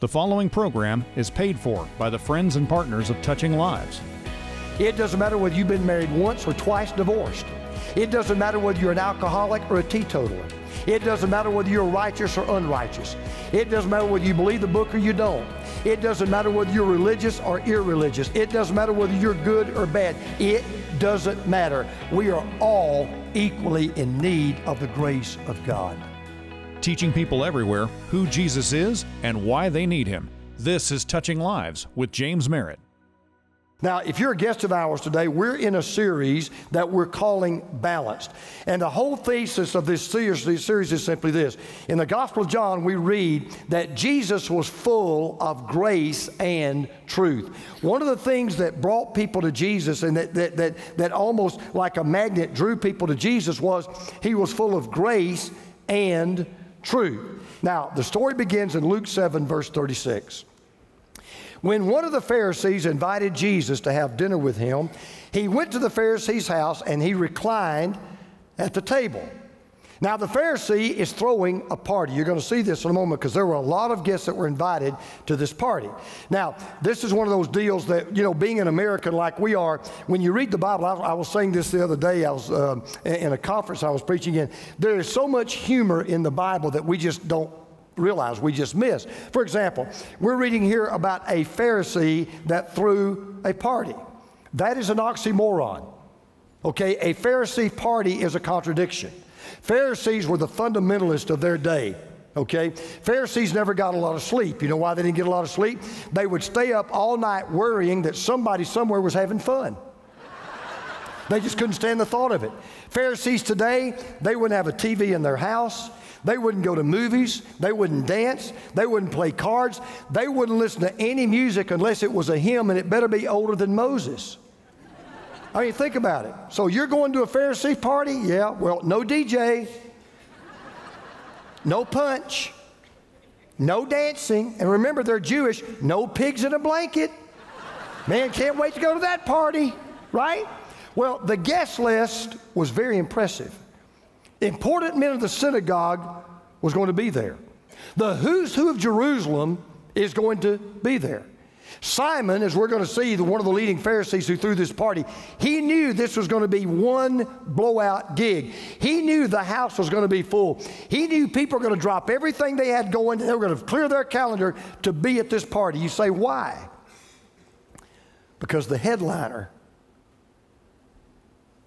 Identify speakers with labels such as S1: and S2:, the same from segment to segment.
S1: The following program is paid for by the friends and partners of Touching Lives.
S2: It doesn't matter whether you've been married once or twice divorced. It doesn't matter whether you're an alcoholic or a teetotaler. It doesn't matter whether you're righteous or unrighteous. It doesn't matter whether you believe the book or you don't. It doesn't matter whether you're religious or irreligious. It doesn't matter whether you're good or bad. It doesn't matter. We are all equally in need of the grace of God
S1: teaching people everywhere who Jesus is and why they need him. This is Touching Lives with James Merritt.
S2: Now, if you're a guest of ours today, we're in a series that we're calling Balanced. And the whole thesis of this series, this series is simply this. In the Gospel of John, we read that Jesus was full of grace and truth. One of the things that brought people to Jesus and that, that, that, that almost like a magnet drew people to Jesus was he was full of grace and true. Now, the story begins in Luke 7, verse 36. When one of the Pharisees invited Jesus to have dinner with him, he went to the Pharisee's house and he reclined at the table. Now, the Pharisee is throwing a party. You're going to see this in a moment because there were a lot of guests that were invited to this party. Now, this is one of those deals that, you know, being an American like we are, when you read the Bible, I, I was saying this the other day, I was uh, in a conference I was preaching in. There is so much humor in the Bible that we just don't realize, we just miss. For example, we're reading here about a Pharisee that threw a party. That is an oxymoron. Okay, a Pharisee party is a contradiction. Pharisees were the fundamentalists of their day. Okay? Pharisees never got a lot of sleep. You know why they didn't get a lot of sleep? They would stay up all night worrying that somebody somewhere was having fun. They just couldn't stand the thought of it. Pharisees today, they wouldn't have a TV in their house. They wouldn't go to movies. They wouldn't dance. They wouldn't play cards. They wouldn't listen to any music unless it was a hymn and it better be older than Moses. I mean, think about it. So you're going to a Pharisee party? Yeah, well, no DJ, no punch, no dancing. And remember, they're Jewish, no pigs in a blanket. Man, can't wait to go to that party, right? Well, the guest list was very impressive. Important men of the synagogue was going to be there. The who's who of Jerusalem is going to be there. Simon, as we're going to see, the, one of the leading Pharisees who threw this party, he knew this was going to be one blowout gig. He knew the house was going to be full. He knew people were going to drop everything they had going. They were going to clear their calendar to be at this party. You say, why? Because the headliner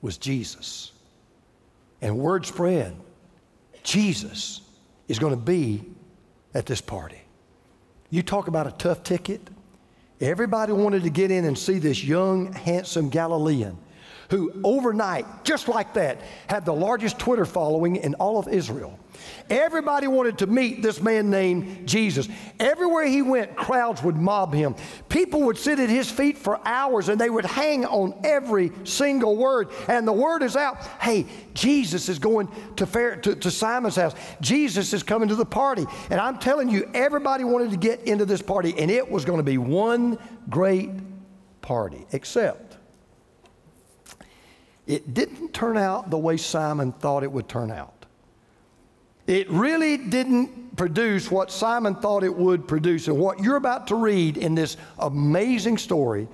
S2: was Jesus. And word spread Jesus is going to be at this party. You talk about a tough ticket. Everybody wanted to get in and see this young, handsome Galilean who overnight, just like that, had the largest Twitter following in all of Israel. Everybody wanted to meet this man named Jesus. Everywhere he went, crowds would mob him. People would sit at his feet for hours and they would hang on every single word. And the word is out hey, Jesus is going to, Fair, to, to Simon's house. Jesus is coming to the party. And I'm telling you, everybody wanted to get into this party, and it was going to be one great party, except it didn't turn out the way Simon thought it would turn out. It really didn't produce what Simon thought it would produce. And what you're about to read in this amazing story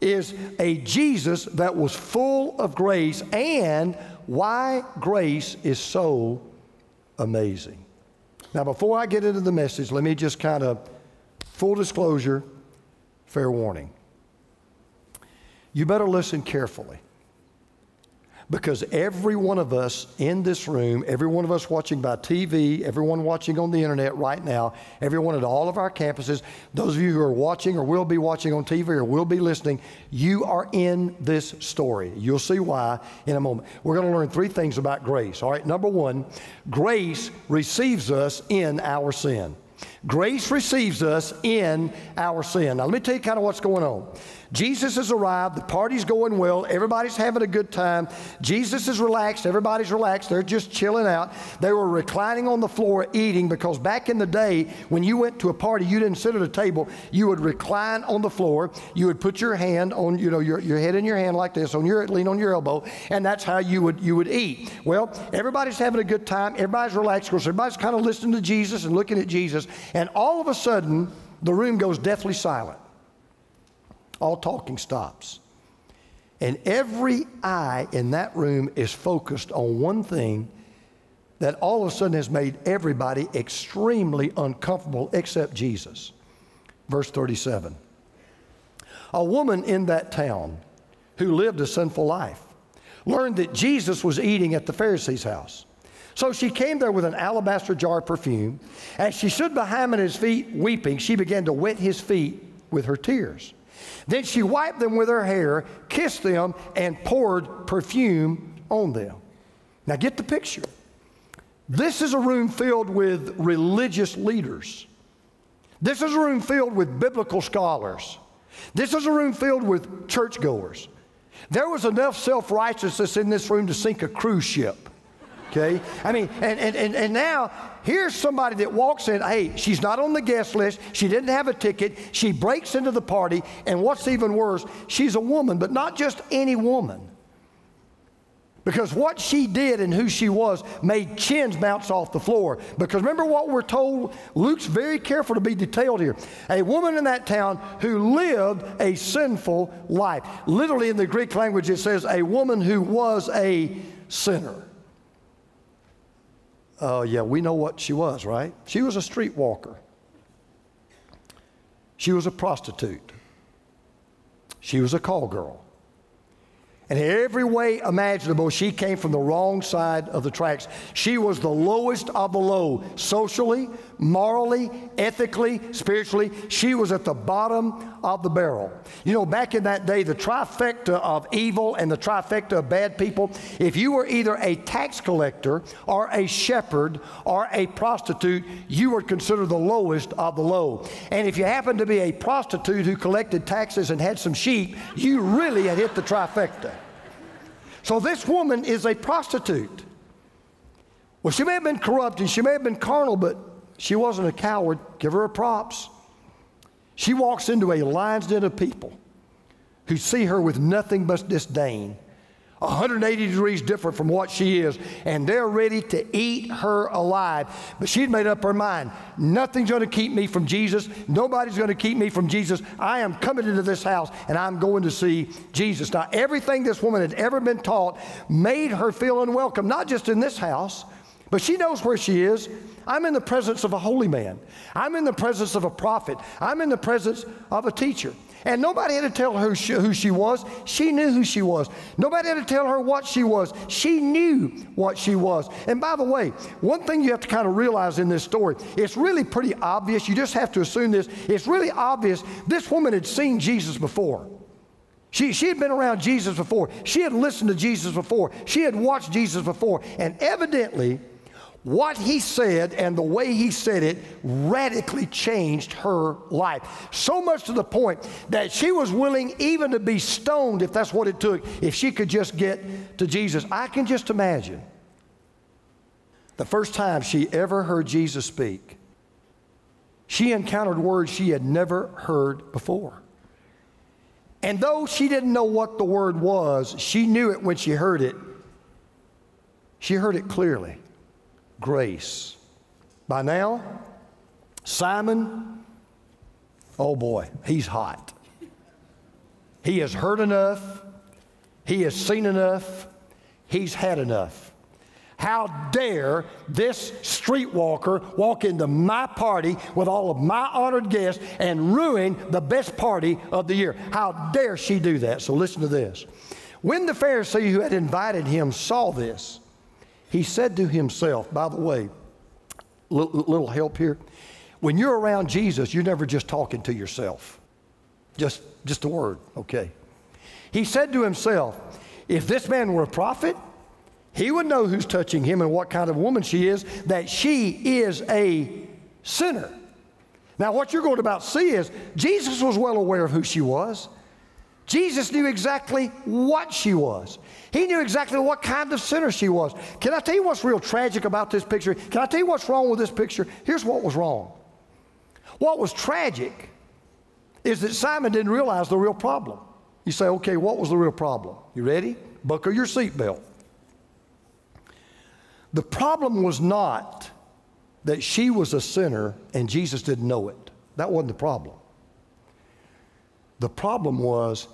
S2: is a Jesus that was full of grace and why grace is so amazing. Now, before I get into the message, let me just kind of full disclosure, fair warning. You better listen carefully. Because every one of us in this room, every one of us watching by TV, everyone watching on the internet right now, everyone at all of our campuses, those of you who are watching or will be watching on TV or will be listening, you are in this story. You'll see why in a moment. We're going to learn three things about grace. All right, number one, grace receives us in our sin. Grace receives us in our sin. Now, let me tell you kind of what's going on. Jesus has arrived, the party's going well, everybody's having a good time. Jesus is relaxed, everybody's relaxed, they're just chilling out. They were reclining on the floor eating because back in the day, when you went to a party, you didn't sit at a table, you would recline on the floor, you would put your hand on, you know, your, your head in your hand like this, on your lean on your elbow, and that's how you would you would eat. Well, everybody's having a good time, everybody's relaxed, because everybody's kind of listening to Jesus and looking at Jesus, and all of a sudden, the room goes deathly silent. All talking stops. And every eye in that room is focused on one thing that all of a sudden has made everybody extremely uncomfortable except Jesus. Verse 37. A woman in that town who lived a sinful life learned that Jesus was eating at the Pharisee's house. So she came there with an alabaster jar of perfume. As she stood behind him at his feet weeping, she began to wet his feet with her tears. Then she wiped them with her hair, kissed them, and poured perfume on them. Now get the picture. This is a room filled with religious leaders. This is a room filled with biblical scholars. This is a room filled with churchgoers. There was enough self righteousness in this room to sink a cruise ship. Okay? I mean, and, and, and, and now here's somebody that walks in. Hey, she's not on the guest list. She didn't have a ticket. She breaks into the party. And what's even worse, she's a woman, but not just any woman. Because what she did and who she was made chins bounce off the floor. Because remember what we're told? Luke's very careful to be detailed here. A woman in that town who lived a sinful life. Literally in the Greek language, it says a woman who was a sinner. Oh, uh, yeah, we know what she was, right? She was a streetwalker. She was a prostitute. She was a call girl. And every way imaginable, she came from the wrong side of the tracks. She was the lowest of the low, socially, morally, ethically, spiritually. She was at the bottom of the barrel. You know, back in that day, the trifecta of evil and the trifecta of bad people, if you were either a tax collector or a shepherd or a prostitute, you were considered the lowest of the low. And if you happened to be a prostitute who collected taxes and had some sheep, you really had hit the trifecta. So this woman is a prostitute. Well, she may have been corrupt and she may have been carnal, but she wasn't a coward. Give her props. She walks into a lion's den of people who see her with nothing but disdain. 180 degrees different from what she is, and they're ready to eat her alive. But she'd made up her mind nothing's going to keep me from Jesus. Nobody's going to keep me from Jesus. I am coming into this house and I'm going to see Jesus. Now, everything this woman had ever been taught made her feel unwelcome, not just in this house, but she knows where she is. I'm in the presence of a holy man. I'm in the presence of a prophet. I'm in the presence of a teacher. And nobody had to tell her who she was. She knew who she was. Nobody had to tell her what she was. She knew what she was. And by the way, one thing you have to kind of realize in this story, it's really pretty obvious. You just have to assume this. It's really obvious this woman had seen Jesus before. She, she had been around Jesus before. She had listened to Jesus before. She had watched Jesus before. And evidently, what he said and the way he said it radically changed her life. So much to the point that she was willing even to be stoned if that's what it took, if she could just get to Jesus. I can just imagine the first time she ever heard Jesus speak, she encountered words she had never heard before. And though she didn't know what the word was, she knew it when she heard it. She heard it clearly grace. By now, Simon, oh boy, he's hot. He has heard enough, he has seen enough, he's had enough. How dare this streetwalker walk into my party with all of my honored guests and ruin the best party of the year? How dare she do that? So listen to this. When the Pharisee who had invited him saw this, he said to himself, by the way, little, little help here. When you're around Jesus, you're never just talking to yourself. Just, just a word, okay? He said to himself, if this man were a prophet, he would know who's touching him and what kind of woman she is, that she is a sinner. Now, what you're going to about see is Jesus was well aware of who she was. Jesus knew exactly what she was. He knew exactly what kind of sinner she was. Can I tell you what's real tragic about this picture? Can I tell you what's wrong with this picture? Here's what was wrong. What was tragic is that Simon didn't realize the real problem. You say, okay, what was the real problem? You ready? Buckle your seatbelt. The problem was not that she was a sinner and Jesus didn't know it. That wasn't the problem. The problem was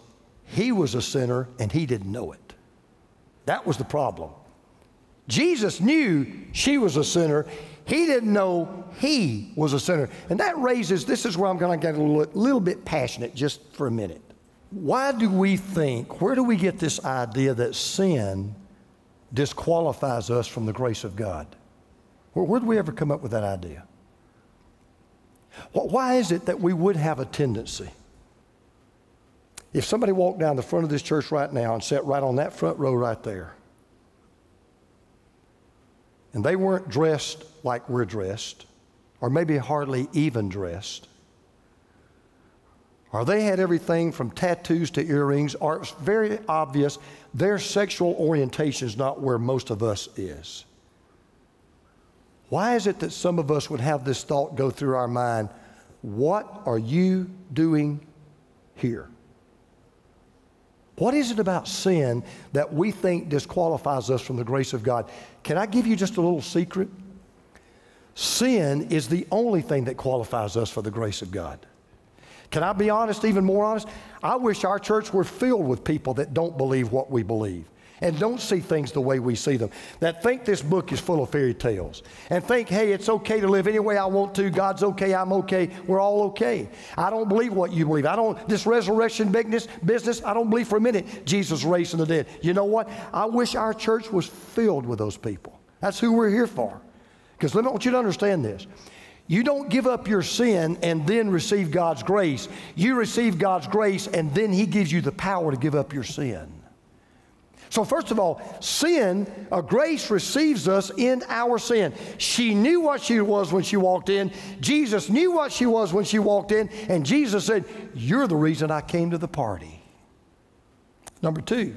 S2: he was a sinner and he didn't know it. That was the problem. Jesus knew she was a sinner. He didn't know he was a sinner. And that raises this is where I'm going to get a little, little bit passionate just for a minute. Why do we think, where do we get this idea that sin disqualifies us from the grace of God? Where, where did we ever come up with that idea? Why is it that we would have a tendency? If somebody walked down the front of this church right now and sat right on that front row right there, and they weren't dressed like we're dressed, or maybe hardly even dressed, or they had everything from tattoos to earrings, or it's very obvious their sexual orientation is not where most of us is. Why is it that some of us would have this thought go through our mind? What are you doing here? What is it about sin that we think disqualifies us from the grace of God? Can I give you just a little secret? Sin is the only thing that qualifies us for the grace of God. Can I be honest, even more honest? I wish our church were filled with people that don't believe what we believe and don't see things the way we see them, that think this book is full of fairy tales, and think, hey, it's okay to live any way I want to. God's okay, I'm okay, we're all okay. I don't believe what you believe. I don't, this resurrection business, business I don't believe for a minute Jesus raised from the dead. You know what? I wish our church was filled with those people. That's who we're here for. Because let me want you to understand this. You don't give up your sin and then receive God's grace. You receive God's grace and then He gives you the power to give up your sin. So, first of all, sin, grace receives us in our sin. She knew what she was when she walked in. Jesus knew what she was when she walked in. And Jesus said, You're the reason I came to the party. Number two,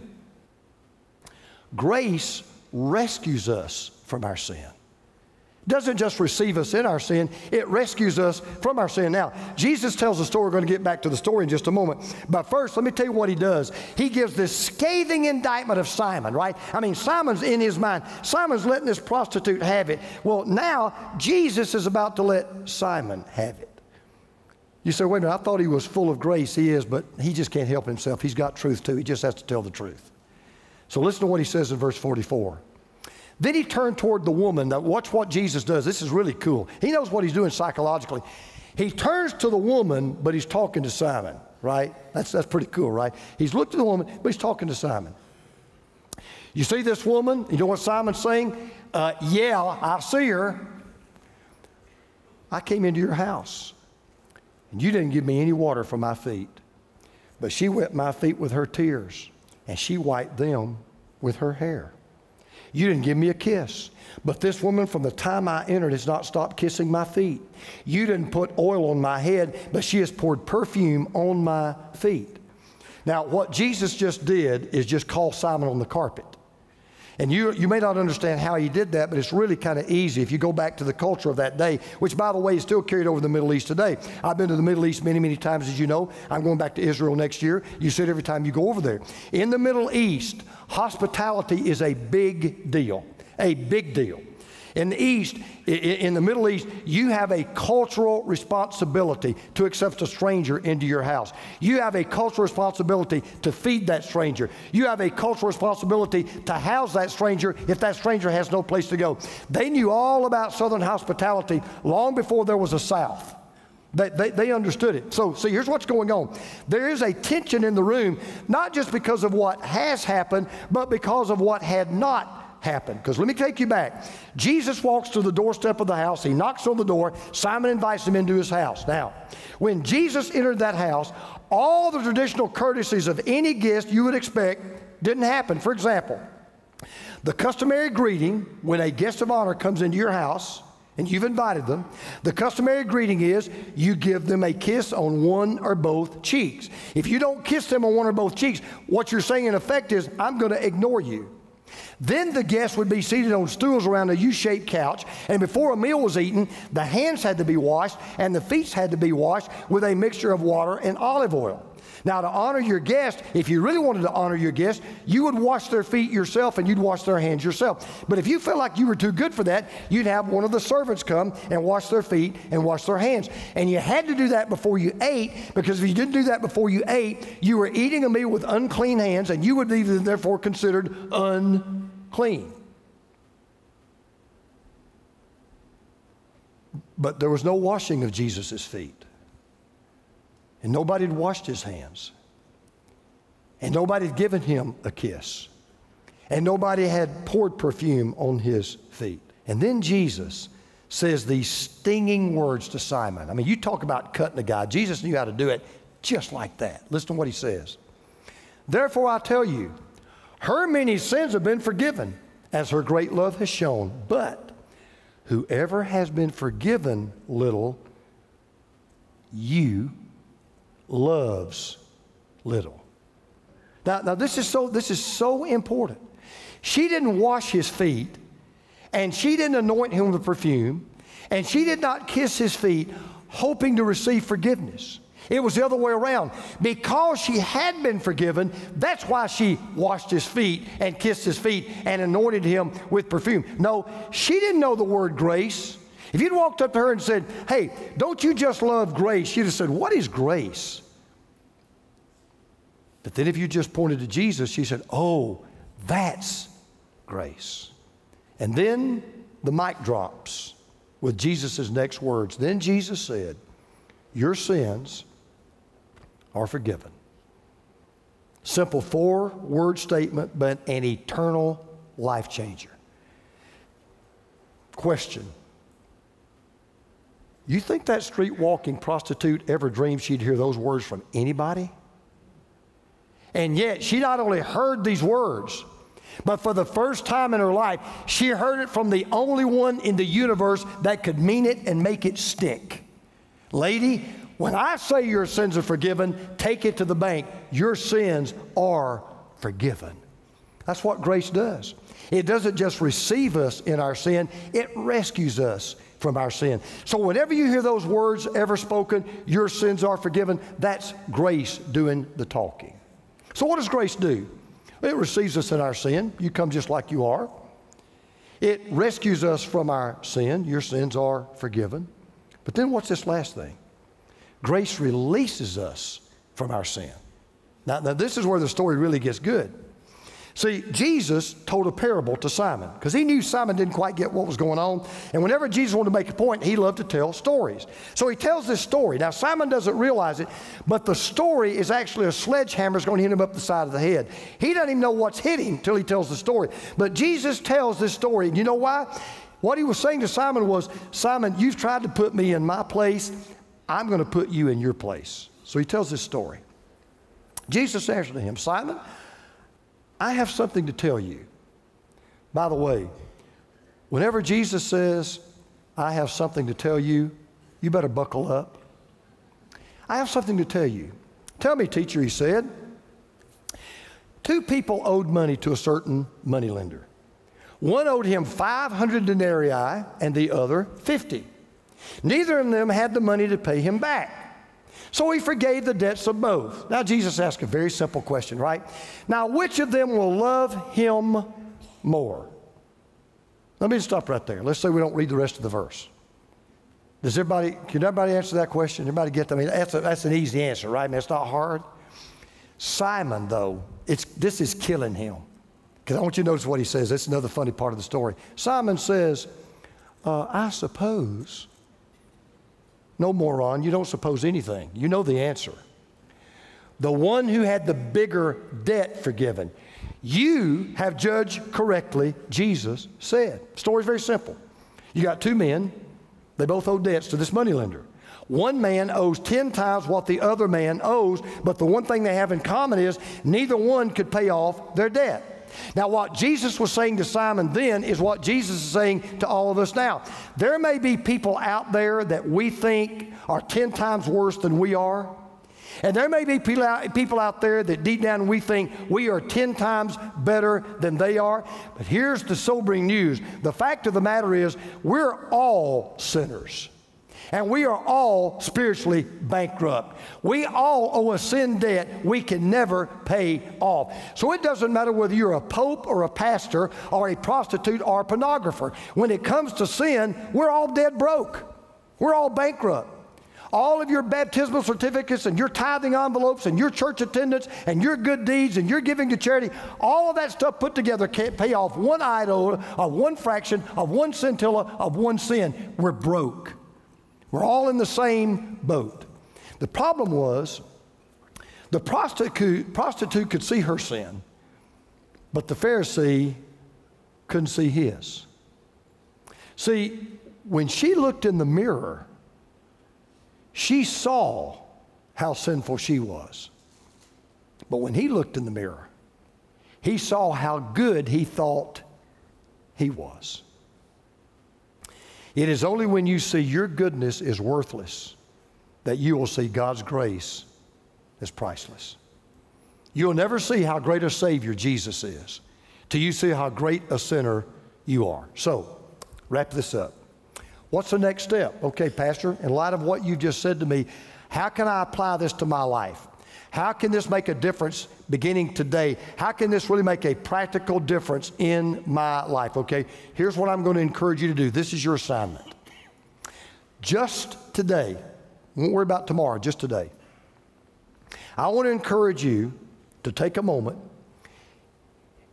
S2: grace rescues us from our sin doesn't just receive us in our sin, it rescues us from our sin. Now, Jesus tells a story. We're going to get back to the story in just a moment. But first, let me tell you what he does. He gives this scathing indictment of Simon, right? I mean, Simon's in his mind. Simon's letting this prostitute have it. Well, now Jesus is about to let Simon have it. You say, wait a minute, I thought he was full of grace. He is, but he just can't help himself. He's got truth too. He just has to tell the truth. So listen to what he says in verse 44. Then he turned toward the woman. Now, watch what Jesus does. This is really cool. He knows what he's doing psychologically. He turns to the woman, but he's talking to Simon, right? That's, that's pretty cool, right? He's looked at the woman, but he's talking to Simon. You see this woman? You know what Simon's saying? Uh, yeah, I see her. I came into your house, and you didn't give me any water for my feet. But she wet my feet with her tears, and she wiped them with her hair. You didn't give me a kiss. But this woman, from the time I entered, has not stopped kissing my feet. You didn't put oil on my head, but she has poured perfume on my feet. Now, what Jesus just did is just call Simon on the carpet. And you, you may not understand how he did that, but it's really kind of easy if you go back to the culture of that day, which, by the way, is still carried over the Middle East today. I've been to the Middle East many, many times, as you know. I'm going back to Israel next year. You see it every time you go over there. In the Middle East, hospitality is a big deal, a big deal. In the East, in the Middle East, you have a cultural responsibility to accept a stranger into your house. You have a cultural responsibility to feed that stranger. You have a cultural responsibility to house that stranger if that stranger has no place to go. They knew all about Southern hospitality long before there was a South. They, they, they, understood it. So, see, here's what's going on. There is a tension in the room, not just because of what has happened, but because of what had not happened. Because let me take you back. Jesus walks to the doorstep of the house. He knocks on the door. Simon invites him into his house. Now, when Jesus entered that house, all the traditional courtesies of any guest you would expect didn't happen. For example, the customary greeting when a guest of honor comes into your house and you've invited them, the customary greeting is you give them a kiss on one or both cheeks. If you don't kiss them on one or both cheeks, what you're saying in effect is, I'm going to ignore you. Then the guests would be seated on stools around a U shaped couch, and before a meal was eaten, the hands had to be washed and the feet had to be washed with a mixture of water and olive oil. Now, to honor your guest, if you really wanted to honor your guest, you would wash their feet yourself and you'd wash their hands yourself. But if you felt like you were too good for that, you'd have one of the servants come and wash their feet and wash their hands. And you had to do that before you ate because if you didn't do that before you ate, you were eating a meal with unclean hands and you would be therefore considered unclean. But there was no washing of Jesus' feet. And nobody had washed his hands. And nobody had given him a kiss. And nobody had poured perfume on his feet. And then Jesus says these stinging words to Simon. I mean, you talk about cutting a guy. Jesus knew how to do it just like that. Listen to what he says. Therefore, I tell you, her many sins have been forgiven, as her great love has shown. But whoever has been forgiven little, you loves little. Now, now this, is so, this is so important. She didn't wash his feet, and she didn't anoint him with perfume, and she did not kiss his feet, hoping to receive forgiveness. It was the other way around. Because she had been forgiven, that's why she washed his feet and kissed his feet and anointed him with perfume. No, she didn't know the word grace. If you'd walked up to her and said, Hey, don't you just love grace? She'd have said, What is grace? But then if you just pointed to Jesus, she said, Oh, that's grace. And then the mic drops with Jesus' next words. Then Jesus said, Your sins are forgiven. Simple four word statement, but an eternal life changer. Question You think that street walking prostitute ever dreamed she'd hear those words from anybody? And yet, she not only heard these words, but for the first time in her life, she heard it from the only one in the universe that could mean it and make it stick. Lady, when I say your sins are forgiven, take it to the bank. Your sins are forgiven. That's what grace does. It doesn't just receive us in our sin, it rescues us from our sin. So, whenever you hear those words ever spoken, your sins are forgiven, that's grace doing the talking. So, what does grace do? It receives us in our sin. You come just like you are. It rescues us from our sin. Your sins are forgiven. But then, what's this last thing? Grace releases us from our sin. Now, now this is where the story really gets good. See, Jesus told a parable to Simon because he knew Simon didn't quite get what was going on. And whenever Jesus wanted to make a point, he loved to tell stories. So he tells this story. Now, Simon doesn't realize it, but the story is actually a sledgehammer is going to hit him up the side of the head. He doesn't even know what's hitting him until he tells the story. But Jesus tells this story. And you know why? What he was saying to Simon was Simon, you've tried to put me in my place. I'm going to put you in your place. So he tells this story. Jesus answered him, Simon, I have something to tell you. By the way, whenever Jesus says, I have something to tell you, you better buckle up. I have something to tell you. Tell me, teacher, he said. Two people owed money to a certain moneylender. One owed him 500 denarii and the other 50. Neither of them had the money to pay him back. So he forgave the debts of both. Now, Jesus asked a very simple question, right? Now, which of them will love him more? Let me stop right there. Let's say we don't read the rest of the verse. Does everybody, can everybody answer that question? Everybody get that? I mean, that's, a, that's an easy answer, right? I mean, it's not hard. Simon, though, it's, this is killing him. Because I want you to notice what he says. That's another funny part of the story. Simon says, uh, I suppose no, moron, you don't suppose anything. You know the answer. The one who had the bigger debt forgiven. You have judged correctly, Jesus said. Story's very simple. You got two men, they both owe debts to this moneylender. One man owes 10 times what the other man owes, but the one thing they have in common is neither one could pay off their debt. Now, what Jesus was saying to Simon then is what Jesus is saying to all of us now. There may be people out there that we think are 10 times worse than we are. And there may be people out, there that deep down we think we are 10 times better than they are. But here's the sobering news the fact of the matter is, we're all sinners. And we are all spiritually bankrupt. We all owe a sin debt we can never pay off. So it doesn't matter whether you're a pope or a pastor or a prostitute or a pornographer. When it comes to sin, we're all dead broke. We're all bankrupt. All of your baptismal certificates and your tithing envelopes and your church attendance and your good deeds and your giving to charity, all of that stuff put together can't pay off one iota of uh, one fraction of one scintilla of one sin. We're broke. We're all in the same boat. The problem was the prostitute, prostitute could see her sin, but the Pharisee couldn't see his. See, when she looked in the mirror, she saw how sinful she was. But when he looked in the mirror, he saw how good he thought he was. It is only when you see your goodness is worthless that you will see God's grace is priceless. You'll never see how great a Savior Jesus is till you see how great a sinner you are. So, wrap this up. What's the next step? Okay, Pastor, in light of what you just said to me, how can I apply this to my life? How can this make a difference beginning today? How can this really make a practical difference in my life? Okay, here's what I'm going to encourage you to do. This is your assignment. Just today, won't worry about tomorrow, just today. I want to encourage you to take a moment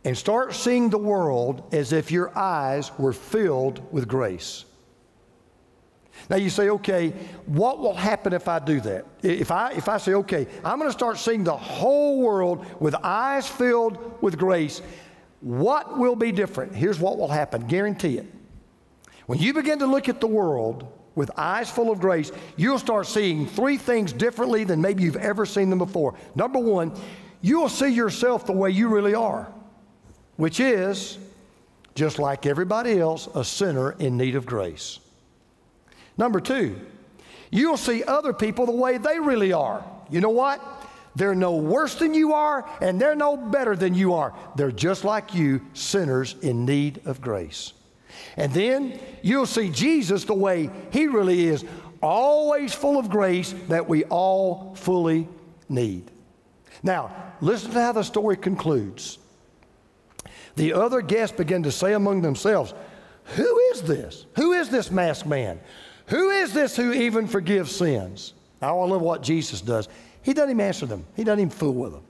S2: and start seeing the world as if your eyes were filled with grace. Now you say, okay, what will happen if I do that? If I, if I say, okay, I'm going to start seeing the whole world with eyes filled with grace, what will be different? Here's what will happen, guarantee it. When you begin to look at the world with eyes full of grace, you'll start seeing three things differently than maybe you've ever seen them before. Number one, you'll see yourself the way you really are, which is, just like everybody else, a sinner in need of grace. Number two, you'll see other people the way they really are. You know what? They're no worse than you are, and they're no better than you are. They're just like you, sinners in need of grace. And then you'll see Jesus the way he really is, always full of grace that we all fully need. Now, listen to how the story concludes. The other guests begin to say among themselves, Who is this? Who is this masked man? Who is this who even forgives sins? I love what Jesus does. He doesn't even answer them, he doesn't even fool with them.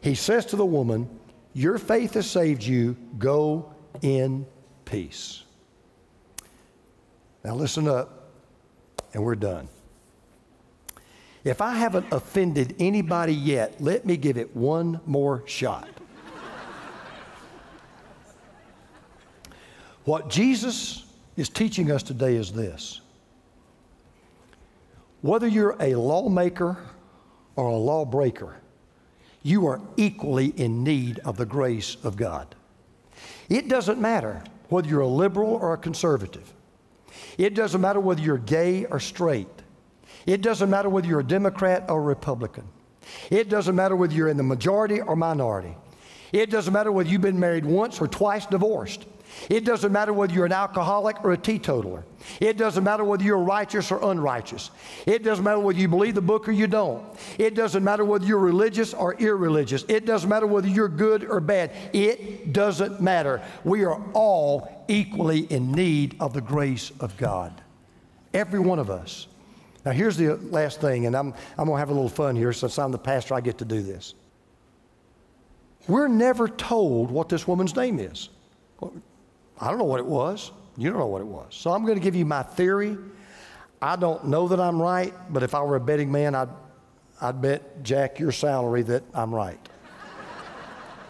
S2: He says to the woman, Your faith has saved you. Go in peace. Now, listen up, and we're done. If I haven't offended anybody yet, let me give it one more shot. what Jesus is teaching us today is this whether you're a lawmaker or a lawbreaker, you are equally in need of the grace of God. It doesn't matter whether you're a liberal or a conservative. It doesn't matter whether you're gay or straight. It doesn't matter whether you're a Democrat or a Republican. It doesn't matter whether you're in the majority or minority. It doesn't matter whether you've been married once or twice divorced. It doesn't matter whether you're an alcoholic or a teetotaler. It doesn't matter whether you're righteous or unrighteous. It doesn't matter whether you believe the book or you don't. It doesn't matter whether you're religious or irreligious. It doesn't matter whether you're good or bad. It doesn't matter. We are all equally in need of the grace of God. Every one of us. Now, here's the last thing, and I'm, I'm going to have a little fun here since I'm the pastor, I get to do this. We're never told what this woman's name is. I don't know what it was. You don't know what it was. So I'm going to give you my theory. I don't know that I'm right, but if I were a betting man, I'd, I'd bet Jack your salary that I'm right.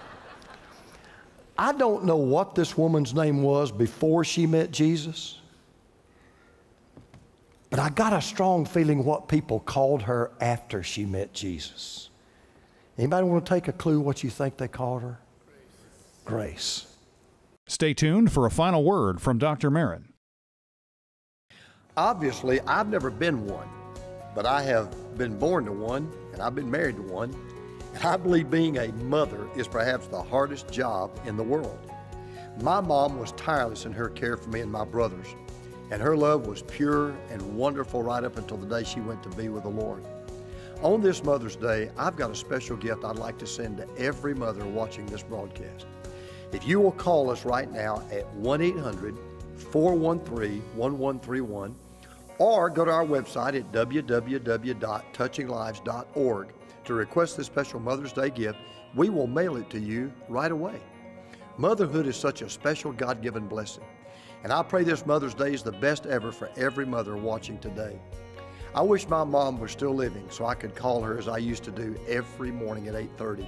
S2: I don't know what this woman's name was before she met Jesus, but I got a strong feeling what people called her after she met Jesus. Anybody want to take a clue what you think they called her? Grace. Grace.
S1: Stay tuned for a final word from Dr. Merritt.
S2: Obviously, I've never been one, but I have been born to one and I've been married to one. And I believe being a mother is perhaps the hardest job in the world. My mom was tireless in her care for me and my brothers. And her love was pure and wonderful right up until the day she went to be with the Lord. On this Mother's Day, I've got a special gift I'd like to send to every mother watching this broadcast. If you will call us right now at 1 800 413 1131 or go to our website at www.touchinglives.org to request this special Mother's Day gift, we will mail it to you right away. Motherhood is such a special God given blessing. And I pray this Mother's Day is the best ever for every mother watching today. I wish my mom was still living so I could call her as I used to do every morning at 8:30.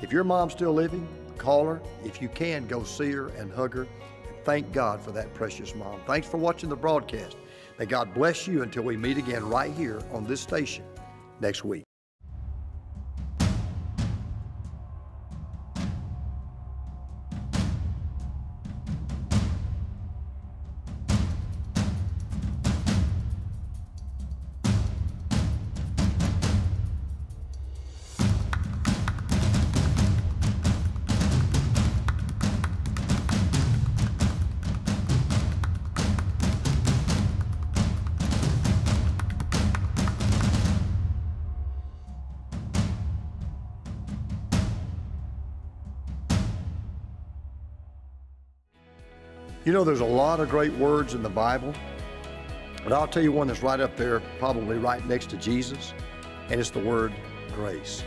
S2: If your mom's still living, call her. If you can, go see her and hug her. And thank God for that precious mom. Thanks for watching the broadcast. May God bless you until we meet again right here on this station next week. You know, there's a lot of great words in the Bible, but I'll tell you one that's right up there, probably right next to Jesus, and it's the word grace.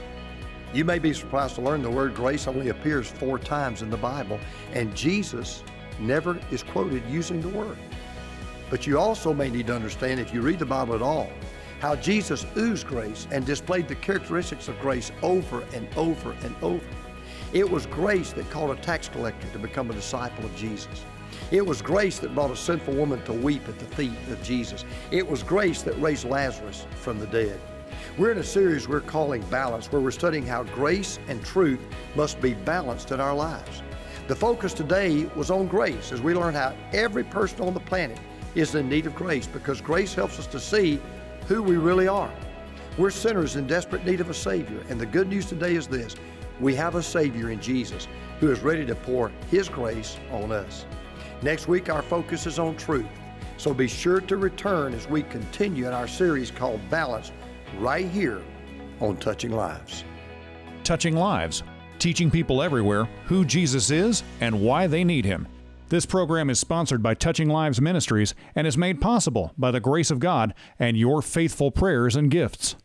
S2: You may be surprised to learn the word grace only appears four times in the Bible, and Jesus never is quoted using the word. But you also may need to understand, if you read the Bible at all, how Jesus oozed grace and displayed the characteristics of grace over and over and over. It was grace that called a tax collector to become a disciple of Jesus. It was grace that brought a sinful woman to weep at the feet of Jesus. It was grace that raised Lazarus from the dead. We're in a series we're calling Balance, where we're studying how grace and truth must be balanced in our lives. The focus today was on grace as we learn how every person on the planet is in need of grace because grace helps us to see who we really are. We're sinners in desperate need of a Savior, and the good news today is this we have a Savior in Jesus who is ready to pour His grace on us. Next week, our focus is on truth. So be sure to return as we continue in our series called Balance right here on Touching Lives.
S1: Touching Lives, teaching people everywhere who Jesus is and why they need him. This program is sponsored by Touching Lives Ministries and is made possible by the grace of God and your faithful prayers and gifts.